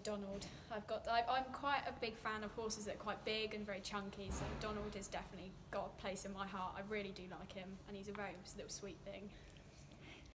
Donald. I've got. I, I'm quite a big fan of horses that are quite big and very chunky. So Donald has definitely got a place in my heart. I really do like him, and he's a very little sweet thing.